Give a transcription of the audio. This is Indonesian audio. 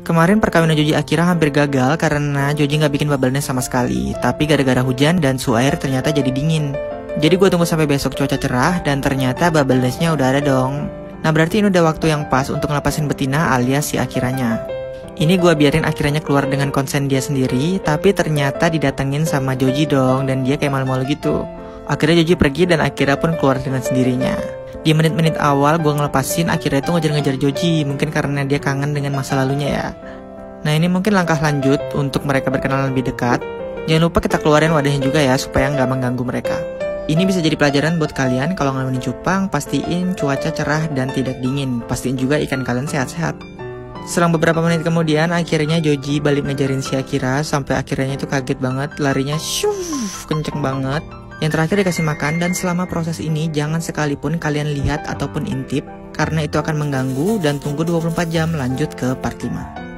Kemarin perkawinan Joji Akira hampir gagal karena Joji nggak bikin bubble sama sekali. Tapi gara-gara hujan dan su air ternyata jadi dingin. Jadi gue tunggu sampai besok cuaca cerah dan ternyata bubble nestnya udah ada dong. Nah berarti ini udah waktu yang pas untuk ngelepasin betina alias si Akiranya. Ini gue biarin akhirnya keluar dengan konsen dia sendiri, tapi ternyata didatengin sama Joji dong dan dia kayak malu-malu gitu. Akhirnya Joji pergi dan Akira pun keluar dengan sendirinya. Di menit-menit awal gue ngelepasin Akira itu ngejar-ngejar Joji, mungkin karena dia kangen dengan masa lalunya ya. Nah ini mungkin langkah lanjut untuk mereka berkenalan lebih dekat. Jangan lupa kita keluarin wadahnya juga ya supaya nggak mengganggu mereka. Ini bisa jadi pelajaran buat kalian kalau ngalamin cupang, pastiin cuaca cerah dan tidak dingin. Pastiin juga ikan kalian sehat-sehat. Selang beberapa menit kemudian, akhirnya Joji balik ngejarin si Akira sampai akhirnya itu kaget banget, larinya syuuuh, kenceng banget. Yang terakhir dikasih makan dan selama proses ini jangan sekalipun kalian lihat ataupun intip karena itu akan mengganggu dan tunggu 24 jam lanjut ke part 5.